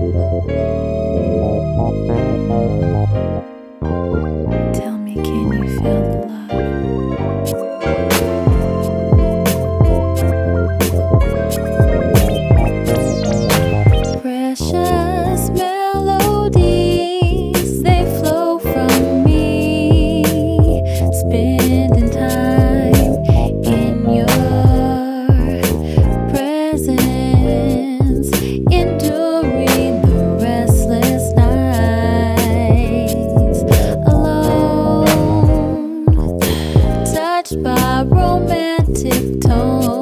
Música by romantic tone.